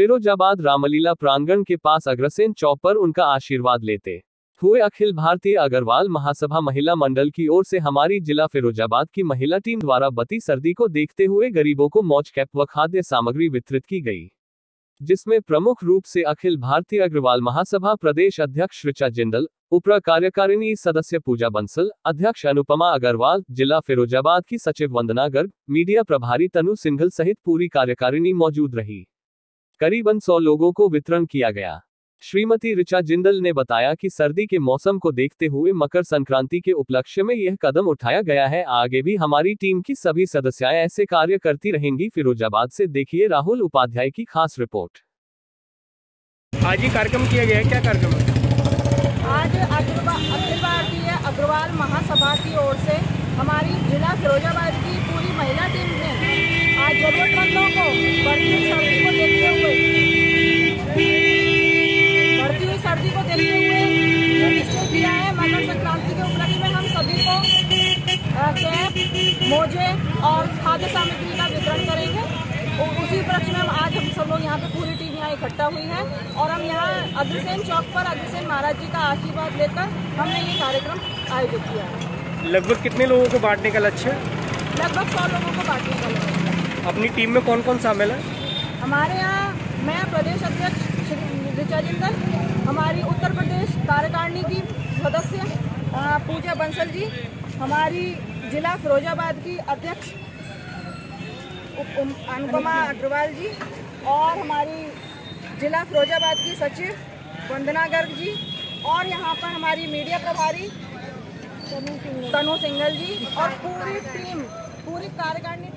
फिरोजाबाद रामलीला प्रांगण के पास अग्रसेन चौक पर उनका आशीर्वाद लेते हुए अखिल भारतीय अग्रवाल महासभा महिला मंडल की ओर से हमारी जिला फिरोजाबाद की महिला टीम द्वारा बती सर्दी को देखते हुए गरीबों को मौज कैप व खाद्य सामग्री वितरित की गई, जिसमें प्रमुख रूप से अखिल भारतीय अग्रवाल महासभा प्रदेश अध्यक्ष ऋचा जिंदल, उपरा कार्यकारिणी सदस्य पूजा बंसल, अध्यक्ष अनुपमा अग्रवाल, जिला फिरोजाबाद की सचिव वंदना गर्ग, मीडिया प्रभारी तनु सिंघल सहित पूरी कार्यकारिणी मौजूद रही। करीबन सौ लोगों को वितरण किया गया। श्रीमती ऋचा जिंदल ने बताया कि सर्दी के मौसम को देखते हुए मकर संक्रांति के उपलक्ष्य में यह कदम उठाया गया है। आगे भी हमारी टीम की सभी सदस्याएँ ऐसे कार्य करती रहेंगी। फिरोजाबाद से देखिए राहुल उपाध्याय की खास रिपोर्ट। आज ही कार्यक्रम किया गया है। क्या कार्यक्रम है? आज अग्रवा- अखिल भारतीय अग्रवाल महासभा की ओर से हमारी जिला फिरोजाबाद की पूरी मोजे और खाद्य सामग्री का वितरण करेंगे। उ- उसी उपलक्ष्य में आज हम सब लोग यहाँ पे पूरी टीम यहाँ इकट्ठा हुई है और हम यहाँ अग्रसेन चौक पर अग्रसेन महाराज जी का आशीर्वाद लेकर हमने ये कार्यक्रम आयोजित किया है। लगभग कितने लोगों को बांटने का लक्ष्य है? लगभग सौ लोगों को बांटने का लक्ष्य है। अपनी टीम में कौन कौन शामिल है? हमारे यहाँ मैं प्रदेश अध्यक्ष जिंदल हमारी उत्तर प्रदेश कार्यकारिणी की सदस्य पूजा बंसल जी हमारी जिला फिरोजाबाद की अध्यक्ष अनुपमा अग्रवाल जी और हमारी जिला फिरोजाबाद की सचिव वंदना गर्ग जी और यहाँ पर हमारी मीडिया प्रभारी तनु सिंगल जी और पूरी टीम पूरी कार्यकारिणी